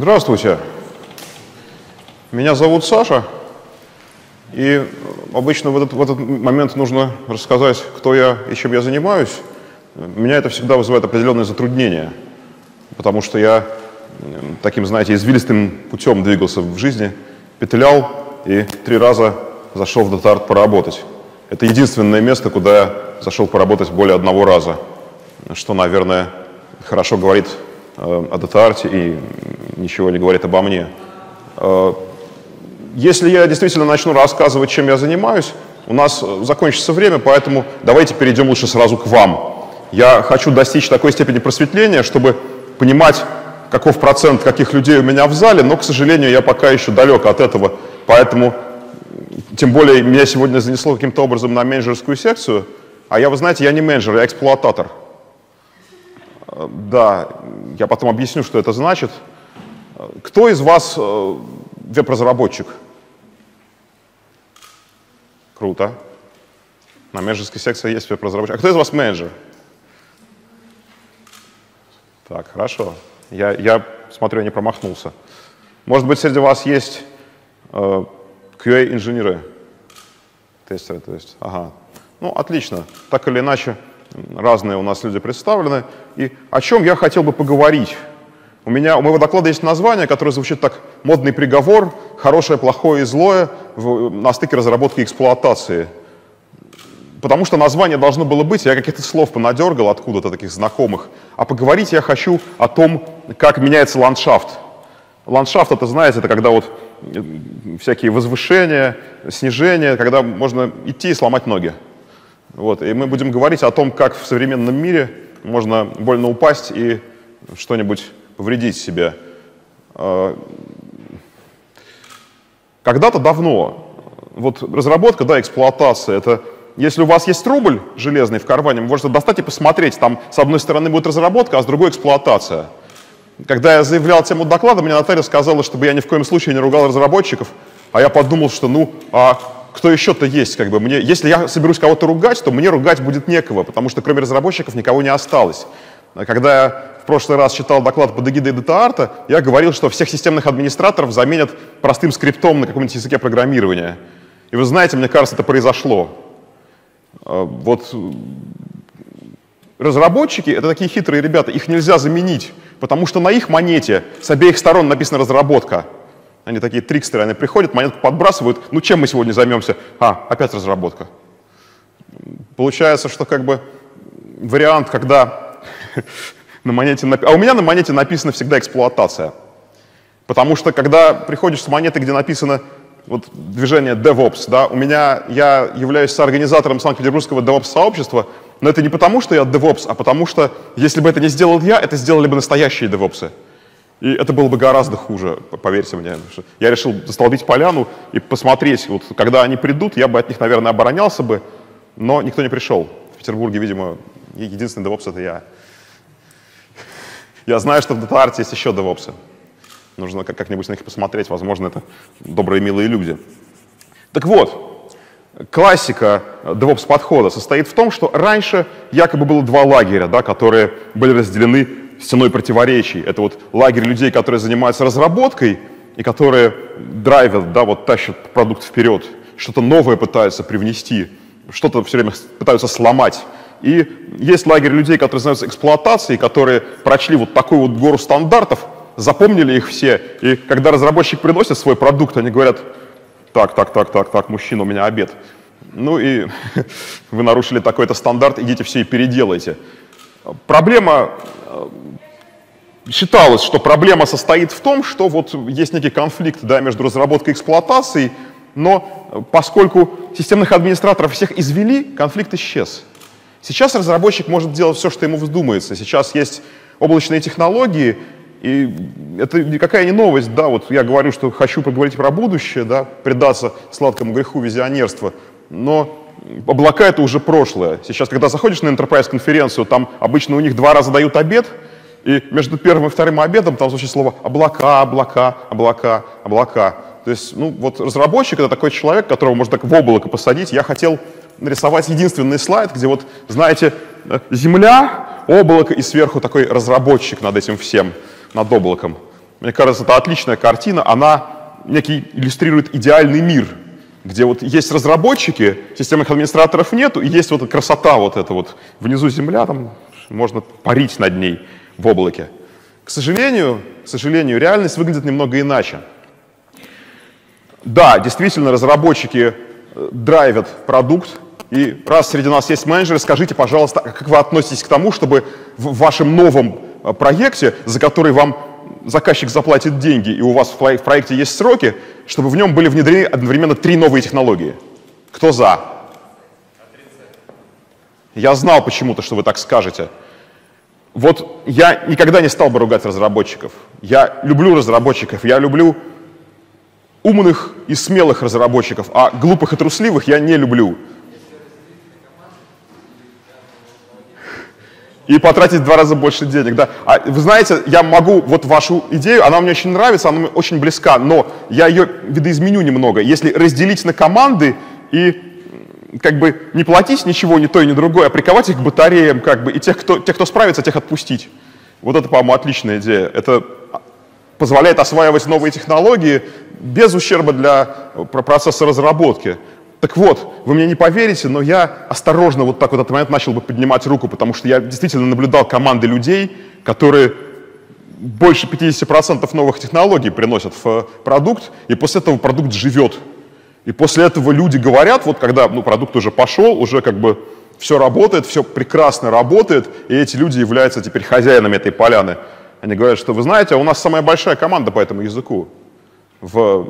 Здравствуйте. Меня зовут Саша. И обычно в этот, в этот момент нужно рассказать, кто я и чем я занимаюсь. Меня это всегда вызывает определенные затруднения, потому что я таким, знаете, извилистым путем двигался в жизни, петлял и три раза зашел в Датарт поработать. Это единственное место, куда я зашел поработать более одного раза, что, наверное, хорошо говорит э, о Датарте и ничего не говорит обо мне. Э, если я действительно начну рассказывать, чем я занимаюсь, у нас э, закончится время, поэтому давайте перейдем лучше сразу к вам. Я хочу достичь такой степени просветления, чтобы понимать, каков процент каких людей у меня в зале, но, к сожалению, я пока еще далек от этого, поэтому, тем более, меня сегодня занесло каким-то образом на менеджерскую секцию, а я, вы знаете, я не менеджер, я эксплуататор. Э, да, я потом объясню, что это значит. Кто из вас веб-разработчик. Круто. На менеджерской секции есть веб-разработчик. А кто из вас менеджер? Так, хорошо. Я, я смотрю, я не промахнулся. Может быть, среди вас есть э, QA-инженеры, тестеры, то есть, ага. Ну, отлично. Так или иначе, разные у нас люди представлены. И о чем я хотел бы поговорить у меня, у моего доклада есть название, которое звучит так «Модный приговор. Хорошее, плохое и злое в, на стыке разработки и эксплуатации». Потому что название должно было быть, я каких-то слов понадергал откуда-то таких знакомых. А поговорить я хочу о том, как меняется ландшафт. Ландшафт, это, знаете, это когда вот э, всякие возвышения, снижения, когда можно идти и сломать ноги. Вот. И мы будем говорить о том, как в современном мире можно больно упасть и что-нибудь повредить себе. А, когда-то давно, вот разработка, да, эксплуатация, это если у вас есть рубль железный в кармане, можете достать и посмотреть, там с одной стороны будет разработка, а с другой эксплуатация. Когда я заявлял тему доклада, мне Наталья сказала, чтобы я ни в коем случае не ругал разработчиков, а я подумал, что ну, а кто еще-то есть, как бы мне, если я соберусь кого-то ругать, то мне ругать будет некого, потому что кроме разработчиков никого не осталось. Когда я в прошлый раз читал доклад под эгидой DataArt, я говорил, что всех системных администраторов заменят простым скриптом на каком-нибудь языке программирования. И вы знаете, мне кажется, это произошло. А, вот разработчики — это такие хитрые ребята, их нельзя заменить, потому что на их монете с обеих сторон написана разработка. Они такие трикстеры, они приходят, монетку подбрасывают, ну чем мы сегодня займемся? А, опять разработка. Получается, что как бы вариант, когда на монете, а у меня на монете написано всегда эксплуатация. Потому что когда приходишь с монеты, где написано вот, движение DevOps, да, у меня, я являюсь соорганизатором Санкт-Петербургского DevOps-сообщества, но это не потому, что я DevOps, а потому что, если бы это не сделал я, это сделали бы настоящие DevOps. И это было бы гораздо хуже, поверьте мне. Я решил застолбить поляну и посмотреть, вот, когда они придут, я бы от них, наверное, оборонялся бы, но никто не пришел. В Петербурге, видимо, единственный DevOps — это я. Я знаю, что в DataArt есть еще девопсы. Нужно как-нибудь на них посмотреть, возможно, это добрые, милые люди. Так вот, классика DevOps подхода состоит в том, что раньше якобы было два лагеря, да, которые были разделены стеной противоречий. Это вот лагерь людей, которые занимаются разработкой и которые драйвят, да, вот тащат продукт вперед, что-то новое пытаются привнести, что-то все время пытаются сломать. И есть лагерь людей, которые занимаются эксплуатацией, которые прочли вот такую вот гору стандартов, запомнили их все, и когда разработчик приносит свой продукт, они говорят, так, так, так, так, так, мужчина, у меня обед. Ну и вы нарушили такой-то стандарт, идите все и переделайте. Проблема э, считалось, что проблема состоит в том, что вот есть некий конфликт да, между разработкой и эксплуатацией, но поскольку системных администраторов всех извели, конфликт исчез. Сейчас разработчик может делать все, что ему вздумается. Сейчас есть облачные технологии, и это никакая не новость, да, вот я говорю, что хочу поговорить про будущее, да, предаться сладкому греху визионерства, но облака — это уже прошлое. Сейчас, когда заходишь на Enterprise-конференцию, там обычно у них два раза дают обед, и между первым и вторым обедом там звучит слово «облака, облака, облака, облака». То есть, ну, вот разработчик — это такой человек, которого можно так в облако посадить. Я хотел нарисовать единственный слайд, где вот, знаете, Земля, облако и сверху такой разработчик над этим всем, над облаком. Мне кажется, это отличная картина, она некий иллюстрирует идеальный мир, где вот есть разработчики, системных администраторов нету, и есть вот красота вот эта вот. Внизу земля, там можно парить над ней в облаке. К сожалению, к сожалению, реальность выглядит немного иначе. Да, действительно, разработчики э, драйвят продукт, и раз среди нас есть менеджеры, скажите, пожалуйста, как вы относитесь к тому, чтобы в вашем новом э, проекте, за который вам заказчик заплатит деньги, и у вас в проекте есть сроки, чтобы в нем были внедрены одновременно три новые технологии. Кто за? Я знал почему-то, что вы так скажете. Вот я никогда не стал бы ругать разработчиков. Я люблю разработчиков, я люблю умных и смелых разработчиков, а глупых и трусливых я не люблю. И потратить в два раза больше денег. Да. А вы знаете, я могу, вот вашу идею, она мне очень нравится, она мне очень близка, но я ее видоизменю немного. Если разделить на команды и как бы не платить ничего, ни то и ни другое, а приковать их к батареям, как бы, и тех, кто, тех, кто справится, тех отпустить. Вот это, по-моему, отличная идея. Это позволяет осваивать новые технологии без ущерба для процесса разработки. Так вот, вы мне не поверите, но я осторожно вот так вот этот момент начал бы поднимать руку, потому что я действительно наблюдал команды людей, которые больше 50% новых технологий приносят в продукт, и после этого продукт живет. И после этого люди говорят, вот когда ну, продукт уже пошел, уже как бы все работает, все прекрасно работает, и эти люди являются теперь хозяинами этой поляны. Они говорят, что вы знаете, у нас самая большая команда по этому языку в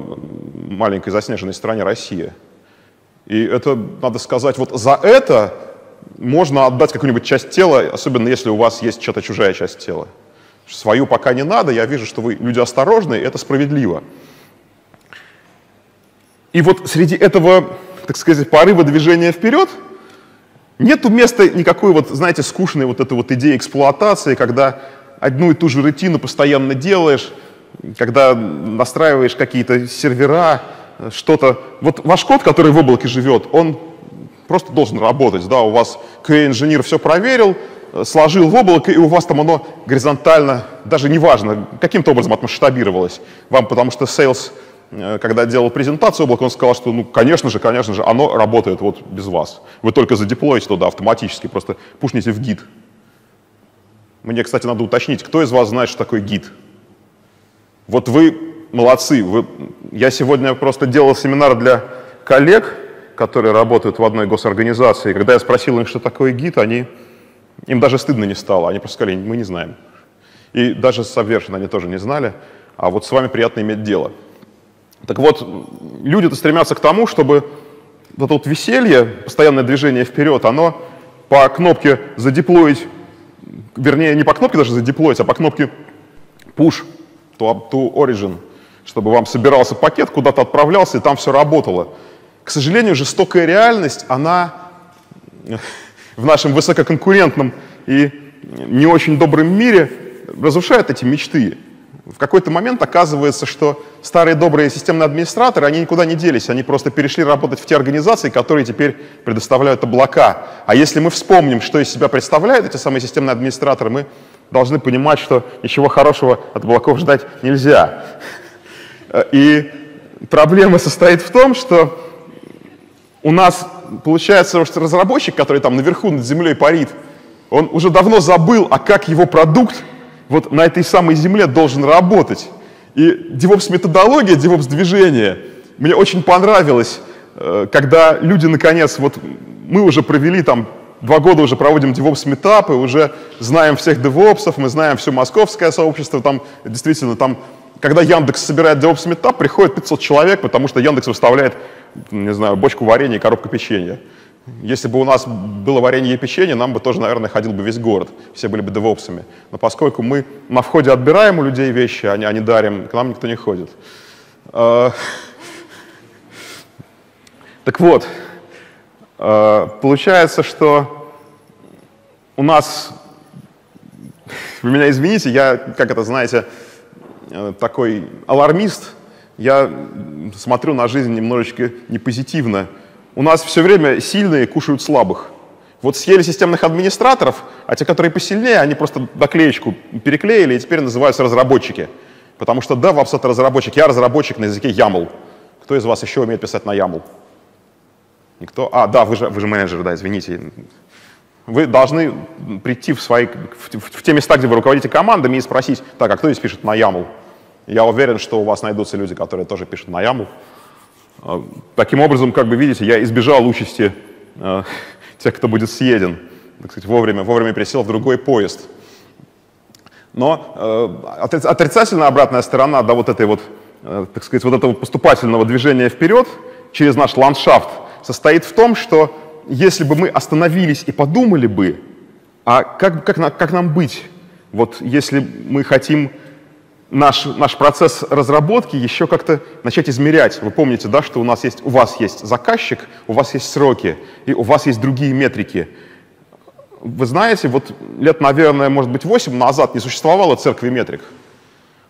маленькой заснеженной стране Россия. И это, надо сказать, вот за это можно отдать какую-нибудь часть тела, особенно если у вас есть чья-то чужая часть тела. Свою пока не надо, я вижу, что вы люди осторожные, это справедливо. И вот среди этого, так сказать, порыва движения вперед, нету места никакой вот, знаете, скучной вот этой вот идеи эксплуатации, когда одну и ту же рутину постоянно делаешь, когда настраиваешь какие-то сервера, что-то... Вот ваш код, который в облаке живет, он просто должен работать. Да, у вас QA-инженер все проверил, сложил в облако, и у вас там оно горизонтально, даже неважно, каким-то образом отмасштабировалось. Вам, потому что Sales, э, когда делал презентацию облака, он сказал, что, ну, конечно же, конечно же, оно работает вот без вас. Вы только задеплоите туда автоматически, просто пушните в гид. Мне, кстати, надо уточнить, кто из вас знает, что такое гид? Вот вы молодцы. Вы... Я сегодня просто делал семинар для коллег, которые работают в одной госорганизации. Когда я спросил им, что такое гид, они... им даже стыдно не стало. Они просто сказали, мы не знаем. И даже с они тоже не знали. А вот с вами приятно иметь дело. Так вот, люди-то стремятся к тому, чтобы вот это вот веселье, постоянное движение вперед, оно по кнопке задеплоить, вернее, не по кнопке даже задеплоить, а по кнопке push to, to origin – чтобы вам собирался пакет, куда-то отправлялся, и там все работало. К сожалению, жестокая реальность, она в нашем высококонкурентном и не очень добром мире разрушает эти мечты. В какой-то момент оказывается, что старые добрые системные администраторы, они никуда не делись, они просто перешли работать в те организации, которые теперь предоставляют облака. А если мы вспомним, что из себя представляют эти самые системные администраторы, мы должны понимать, что ничего хорошего от облаков ждать нельзя. И проблема состоит в том, что у нас получается, что разработчик, который там наверху над землей парит, он уже давно забыл, а как его продукт вот на этой самой земле должен работать. И DevOps-методология, DevOps-движение мне очень понравилось, э, когда люди наконец, вот мы уже провели там два года уже проводим DevOps метапы, уже знаем всех DevOps, мы знаем все московское сообщество, там действительно там когда Яндекс собирает DevOps Meetup, приходит 500 человек, потому что Яндекс выставляет, не знаю, бочку варенья и коробку печенья. Если бы у нас было варенье и печенье, нам бы тоже, наверное, ходил бы весь город, все были бы девопсами. Но поскольку мы на входе отбираем у людей вещи, а не, а дарим, к нам никто не ходит. А, так вот, получается, что у нас, вы меня извините, я, как это знаете, такой алармист, я смотрю на жизнь немножечко непозитивно. У нас все время сильные кушают слабых. Вот съели системных администраторов, а те, которые посильнее, они просто доклеечку переклеили и теперь называются разработчики. Потому что DevOps — это разработчик. Я разработчик на языке YAML. Кто из вас еще умеет писать на YAML? Никто? А, да, вы же, вы же менеджер, да, извините. Вы должны прийти в, свои, в, в те места, где вы руководите командами и спросить, так, а кто здесь пишет на YAML? Я уверен, что у вас найдутся люди, которые тоже пишут на YAML. А, таким образом, как бы видите, я избежал участи э, тех, кто будет съеден. Так сказать, вовремя, вовремя пересел в другой поезд. Но э, отрицательная обратная сторона да, вот этой вот, э, так сказать, вот этого поступательного движения вперед через наш ландшафт состоит в том, что если бы мы остановились и подумали бы, а как, как, как нам быть, вот если мы хотим наш, наш процесс разработки еще как-то начать измерять. Вы помните, да, что у, нас есть, у вас есть заказчик, у вас есть сроки, и у вас есть другие метрики. Вы знаете, вот лет, наверное, может быть, 8 назад не существовало церкви метрик.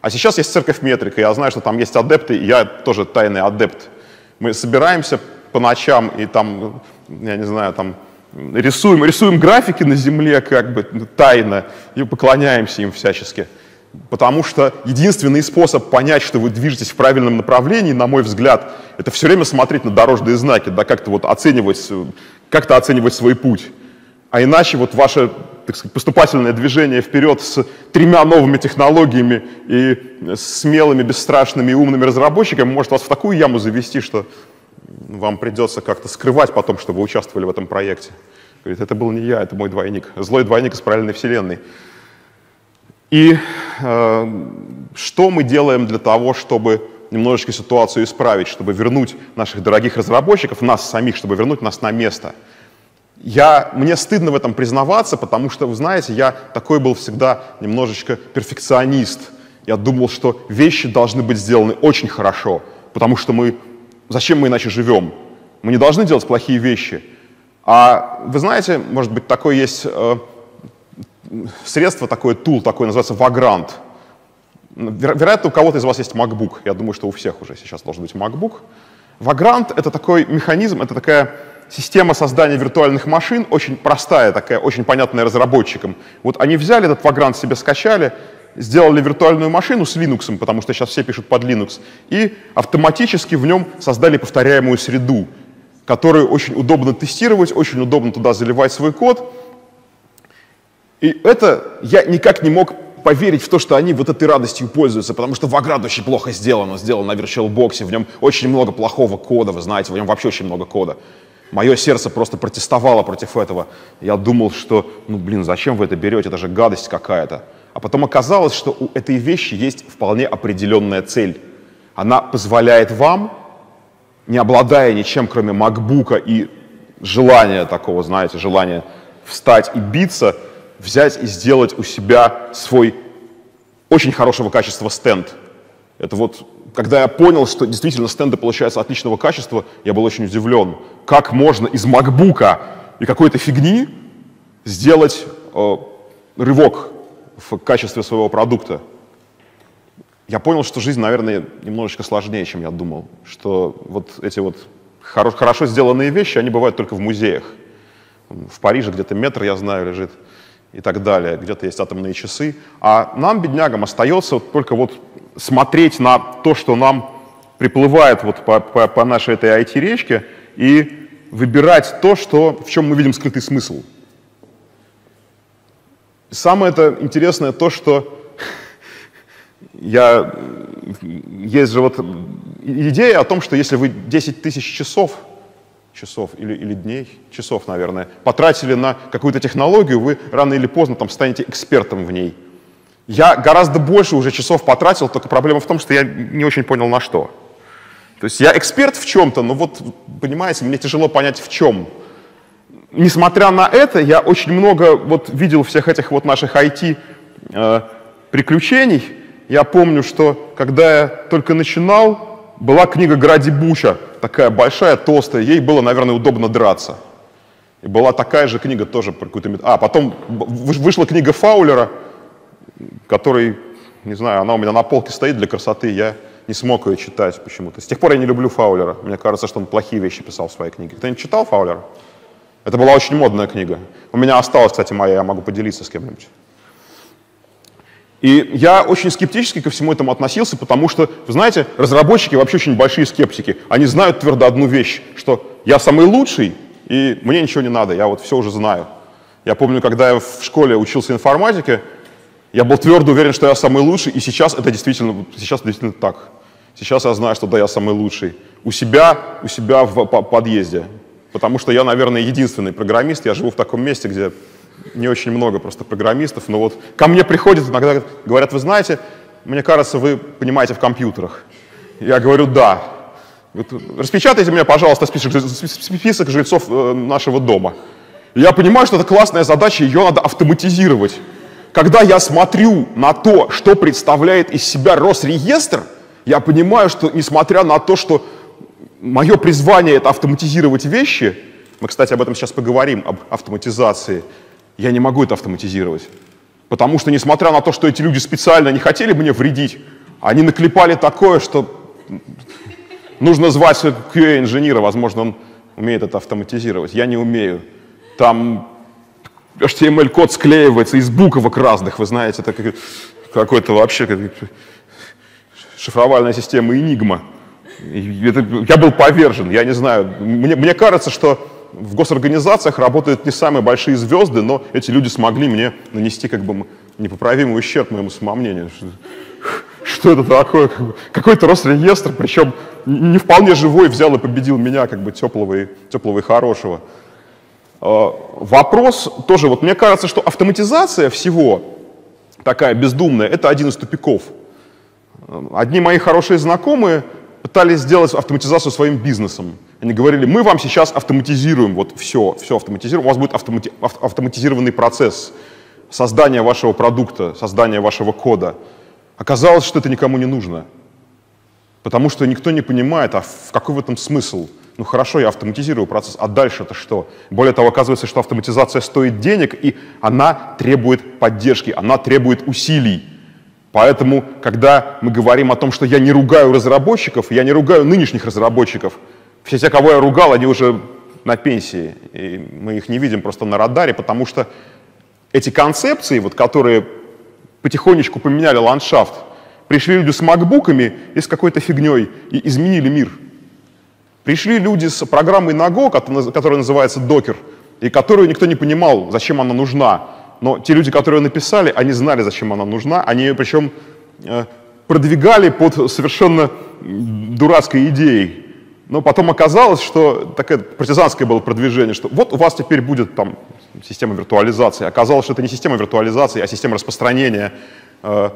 А сейчас есть церковь метрик, и я знаю, что там есть адепты, и я тоже тайный адепт. Мы собираемся по ночам и там, я не знаю, там рисуем, рисуем графики на земле как бы тайно и поклоняемся им всячески. Потому что единственный способ понять, что вы движетесь в правильном направлении, на мой взгляд, это все время смотреть на дорожные знаки, да, как-то вот оценивать, как-то оценивать свой путь. А иначе вот ваше так сказать, поступательное движение вперед с тремя новыми технологиями и смелыми, бесстрашными и умными разработчиками может вас в такую яму завести, что вам придется как-то скрывать потом, что вы участвовали в этом проекте. Говорит, это был не я, это мой двойник. Злой двойник из параллельной вселенной. И э, что мы делаем для того, чтобы немножечко ситуацию исправить, чтобы вернуть наших дорогих разработчиков, нас самих, чтобы вернуть нас на место? Я, мне стыдно в этом признаваться, потому что, вы знаете, я такой был всегда немножечко перфекционист. Я думал, что вещи должны быть сделаны очень хорошо, потому что мы... Зачем мы иначе живем? Мы не должны делать плохие вещи. А вы знаете, может быть, такой есть э, средство, такое тул, такое называется Vagrant. Вероятно, у кого-то из вас есть MacBook. Я думаю, что у всех уже сейчас должен быть MacBook. Vagrant — это такой механизм, это такая система создания виртуальных машин, очень простая такая, очень понятная разработчикам. Вот они взяли этот Vagrant себе скачали, сделали виртуальную машину с Linux, потому что сейчас все пишут под Linux, и автоматически в нем создали повторяемую среду, которую очень удобно тестировать, очень удобно туда заливать свой код, и это я никак не мог поверить в то, что они вот этой радостью пользуются, потому что Vagrant очень плохо сделан, он сделан на VirtualBox, в нем очень много плохого кода, вы знаете, в нем вообще очень много кода. Мое сердце просто протестовало против этого. Я думал, что, ну блин, зачем вы это берете, это же гадость какая-то. А потом оказалось, что у этой вещи есть вполне определенная цель. Она позволяет вам, не обладая ничем, кроме макбука и желания такого, знаете, желания встать и биться, взять и сделать у себя свой очень хорошего качества стенд. Это вот, когда я понял, что действительно стенды получаются отличного качества, я был очень удивлен. Как можно из макбука и какой-то фигни сделать э, рывок в качестве своего продукта? Я понял, что жизнь, наверное, немножечко сложнее, чем я думал. Что вот эти вот хоро хорошо сделанные вещи, они бывают только в музеях. В Париже где-то метр, я знаю, лежит и так далее, где-то есть атомные часы. А нам, беднягам, остается только вот смотреть на то, что нам приплывает вот по, по, по нашей этой IT-речке, и выбирать то, что, в чем мы видим скрытый смысл. Самое это интересное то, что я, есть же вот идея о том, что если вы 10 тысяч часов часов или, или дней, часов, наверное, потратили на какую-то технологию, вы рано или поздно там станете экспертом в ней. Я гораздо больше уже часов потратил, только проблема в том, что я не очень понял на что. То есть я эксперт в чем-то, но вот, понимаете, мне тяжело понять в чем. Несмотря на это, я очень много вот видел всех этих вот наших IT э. Я помню, что когда я только начинал, была книга Гради Буча такая большая, толстая, ей было, наверное, удобно драться. И была такая же книга тоже про какую-то... А, потом вышла книга Фаулера, который, не знаю, она у меня на полке стоит для красоты, я не смог ее читать почему-то. С тех пор я не люблю Фаулера. Мне кажется, что он плохие вещи писал в своей книге. Кто-нибудь читал Фаулера? Это была очень модная книга. У меня осталась, кстати, моя, я могу поделиться с кем-нибудь. И я очень скептически ко всему этому относился, потому что, вы знаете, разработчики вообще очень большие скептики. Они знают твердо одну вещь, что я самый лучший, и мне ничего не надо, я вот все уже знаю. Я помню, когда я в школе учился информатике, я был твердо уверен, что я самый лучший, и сейчас это действительно, сейчас действительно так. Сейчас я знаю, что да, я самый лучший. У себя, у себя в подъезде. Потому что я, наверное, единственный программист. Я живу в таком месте, где не очень много просто программистов, но вот ко мне приходят иногда, говорят, вы знаете, мне кажется, вы понимаете в компьютерах. Я говорю, да. Распечатайте мне, пожалуйста, список, список жильцов э, нашего дома. Я понимаю, что это классная задача, ее надо автоматизировать. Когда я смотрю на то, что представляет из себя Росреестр, я понимаю, что несмотря на то, что мое призвание это автоматизировать вещи, мы, кстати, об этом сейчас поговорим, об автоматизации, я не могу это автоматизировать. Потому что, несмотря на то, что эти люди специально не хотели мне вредить, они наклепали такое, что нужно звать QA-инженера, возможно, он умеет это автоматизировать. Я не умею. Там HTML-код склеивается из буквок разных, вы знаете, это какой-то вообще шифровальная система Enigma. Это, я был повержен, я не знаю. Мне, мне кажется, что в госорганизациях работают не самые большие звезды, но эти люди смогли мне нанести как бы непоправимый ущерб моему самомнению. Что это такое? Какой-то Росреестр, причем не вполне живой, взял и победил меня, как бы теплого и, теплого и хорошего. А, вопрос тоже, вот мне кажется, что автоматизация всего такая бездумная, это один из тупиков. Одни мои хорошие знакомые пытались сделать автоматизацию своим бизнесом. Они говорили, мы вам сейчас автоматизируем, вот все, все автоматизируем, у вас будет автомати автоматизированный процесс создания вашего продукта, создания вашего кода. Оказалось, что это никому не нужно, потому что никто не понимает, а в какой в этом смысл. Ну хорошо, я автоматизирую процесс, а дальше это что? Более того, оказывается, что автоматизация стоит денег, и она требует поддержки, она требует усилий. Поэтому, когда мы говорим о том, что я не ругаю разработчиков, я не ругаю нынешних разработчиков, все те, кого я ругал, они уже на пенсии, и мы их не видим просто на радаре, потому что эти концепции, вот, которые потихонечку поменяли ландшафт, пришли люди с макбуками и с какой-то фигней и изменили мир. Пришли люди с программой Nago, которая называется Docker, и которую никто не понимал, зачем она нужна. Но те люди, которые написали, они знали, зачем она нужна. Они ее причем э, продвигали под совершенно дурацкой идеей. Но потом оказалось, что такое партизанское было продвижение, что вот у вас теперь будет там система виртуализации. Оказалось, что это не система виртуализации, а система распространения, э,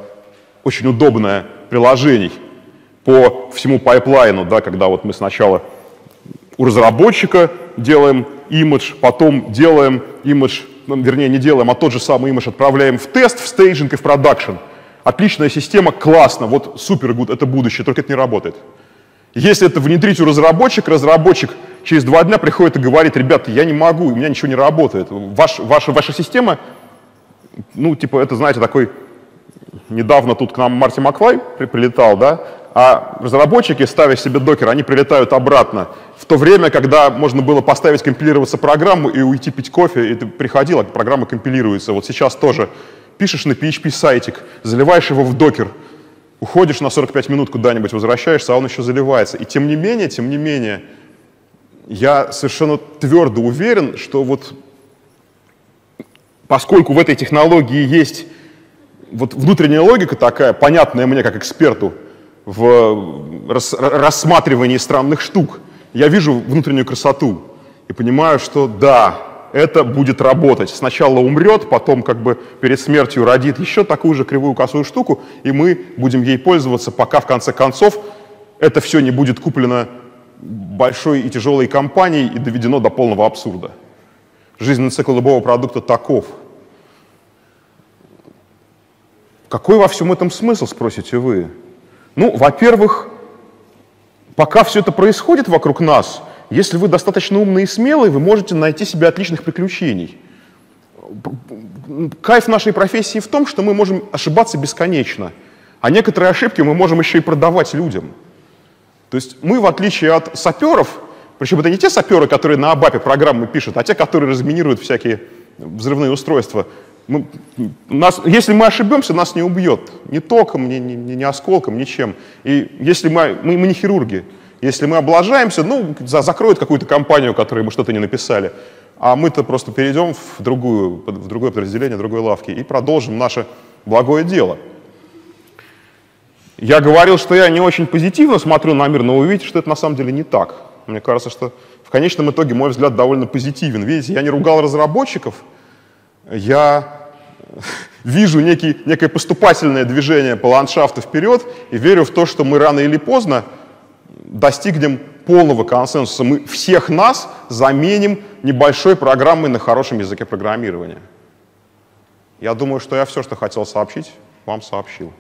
очень удобное приложений по всему пайплайну, да, когда вот мы сначала у разработчика делаем имидж, потом делаем имидж ну, вернее, не делаем, а тот же самый имидж отправляем в тест, в staging и в production. Отличная система, классно, вот super good, это будущее, только это не работает. Если это внедрить у разработчика, разработчик через два дня приходит и говорит, ребята, я не могу, у меня ничего не работает. Ваш, ваша, ваша система, ну, типа, это, знаете, такой, недавно тут к нам Марти Маклай прилетал, да, а разработчики, ставя себе Docker, они прилетают обратно. В то время, когда можно было поставить компилироваться программу и уйти пить кофе, и ты приходил, а программа компилируется. Вот сейчас тоже пишешь на PHP сайтик, заливаешь его в докер, уходишь на 45 минут куда-нибудь, возвращаешься, а он еще заливается. И тем не менее, тем не менее, я совершенно твердо уверен, что вот поскольку в этой технологии есть вот внутренняя логика такая, понятная мне как эксперту, в рас, рассматривании странных штук. Я вижу внутреннюю красоту и понимаю, что да, это будет работать. Сначала умрет, потом как бы перед смертью родит еще такую же кривую косую штуку, и мы будем ей пользоваться, пока в конце концов это все не будет куплено большой и тяжелой компанией и доведено до полного абсурда. Жизненный цикл любого продукта таков. Какой во всем этом смысл, спросите вы? Ну, во-первых, пока все это происходит вокруг нас, если вы достаточно умный и смелый, вы можете найти себе отличных приключений. Кайф нашей профессии в том, что мы можем ошибаться бесконечно, а некоторые ошибки мы можем еще и продавать людям. То есть мы, в отличие от саперов, причем это не те саперы, которые на АБАПе программы пишут, а те, которые разминируют всякие взрывные устройства, Мы, нас, если мы ошибемся, нас не убьет. Ни током, ни, ни, ни осколком, ничем. И если мы, мы, мы не хирурги, если мы облажаемся, ну, за, закроют какую-то компанию, которой мы что-то не написали, а мы-то просто перейдем в, другую, в другое подразделение, в другой лавки и продолжим наше благое дело. Я говорил, что я не очень позитивно смотрю на мир, но вы видите, что это на самом деле не так. Мне кажется, что в конечном итоге мой взгляд довольно позитивен. Видите, я не ругал разработчиков, я вижу некий, некое поступательное движение по ландшафту вперед и верю в то, что мы рано или поздно достигнем полного консенсуса. Мы всех нас заменим небольшой программой на хорошем языке программирования. Я думаю, что я все, что хотел сообщить, вам сообщил.